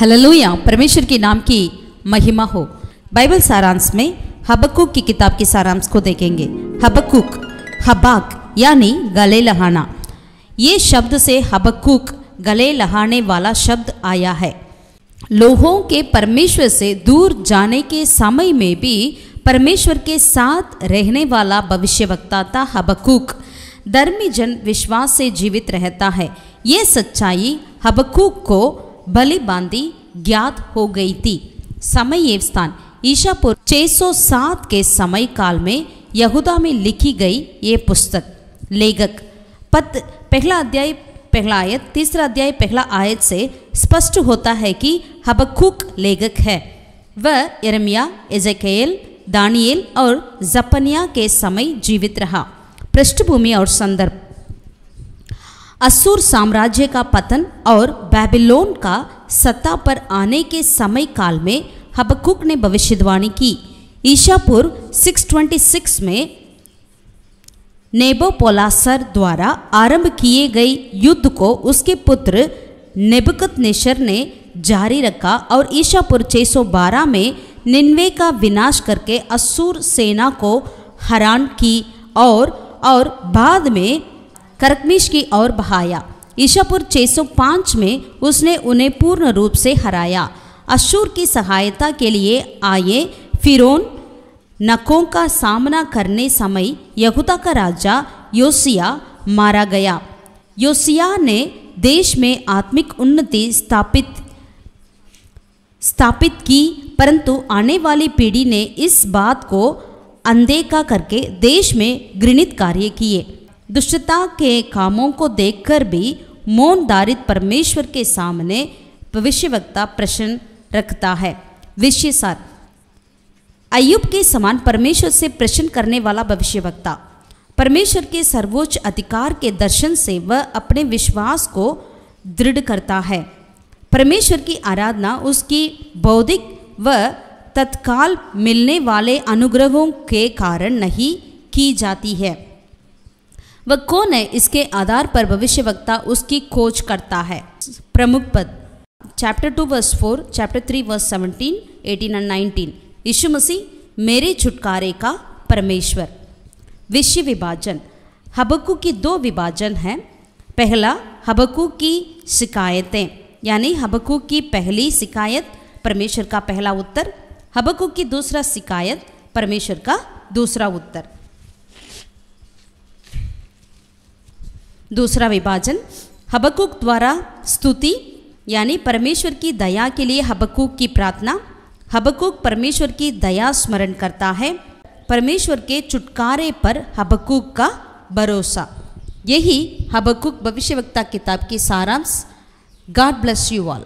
हललुया परमेश्वर के नाम की महिमा हो। बाइबल सारांश में हबक्कुक की किताब के सारांश को देखेंगे। हबक्कुक हबाक यानी गले लहाना। ये शब्द से हबक्कुक गले लहाने वाला शब्द आया है। लोगों के परमेश्वर से दूर जाने के समय में भी परमेश्वर के साथ रहने वाला भविष्यवक्ता था हबक्कुक धर्मी जन विश्वास से जीवित रहता है। ये सच्चाई हबक्कुक को भली बांधी ज्ञात हो गई थी। समय स्थान, ईशापुर 607 के समय काल में यहूदा में लिखी गई ये पुस्तक। लेखक, पद, पहला अध्याय, पहला आयत, तीसरा अध्याय, पहला आयत से स्पष्ट होता है कि हबक्कुक लेखक है। वह यरमिया एजेकेल दानियल और जपनिया के समय जीवित रहा। पृष्ठभूमि और संदर्भ। असुर साम्राज्य का पतन और बेबीलोन का सत्ता पर आने के समय काल में हबकुक ने भविष्यवाणी की। ईशापुर 626 में नेबोपोलासर द्वारा आरंभ किए गए युद्ध को उसके पुत्र नेबुकत नेशर ने जारी रखा और ईशापुर 612 में निन्वे का विनाश करके असुर सेना को हरान की और और बाद में करकमिश की ओर बहाया। ईशापुर 605 में उसने उन्हें पूर्ण रूप से हराया। अशूर की सहायता के लिए आए फिरौन। नकों का सामना करने समय यहूदा का राजा योसिया मारा गया। योसिया ने देश में आत्मिक उन्नति स्थापित स्थापित की, परंतु आने वाली पीढ़ी ने इस बात को अनदेखा करके देश में घृणित कार्य किए। दुष्टता के कामों को देखकर भी मौन धारित परमेश्वर के सामने भविष्यवक्ता प्रश्न रखता है। विषय सार अयुब के समान परमेश्वर से प्रश्न करने वाला भविष्यवक्ता। परमेश्वर के सर्वोच्च अधिकार के दर्शन से वह अपने विश्वास को दृढ़ करता है। परमेश्वर की आराधना, उसकी बौद्धिक व तत्काल मिलने वाले अनुग्रहों के कारण नहीं की जाती है। वह कौन है इसके आधार पर भविष्यवक्ता उसकी खोज करता है? प्रमुख पद। Chapter two verse four chapter three verse seventeen eighteen and nineteen Yeshu Masih, मेरे छुटकारे का परमेश्वर। विश्व विभाजन। हबकू की दो विभाजन हैं। पहला, हबकू की शिकायतें। यानी हबकू की पहली शिकायत, परमेश्वर का पहला उत्तर। हबकू की दूसरा शिकायत, परमेश्वर का दूसरा उत्तर। दूसरा विभाजन, हबकुक द्वारा स्तुति, यानी परमेश्वर की दया के लिए हबकुक की प्रार्थना। हबकुक परमेश्वर की दया स्मरण करता है। परमेश्वर के छुटकारे पर हबकुक का भरोसा। यही हबकुक भविष्यवक्ता किताब की सारांश। God bless you all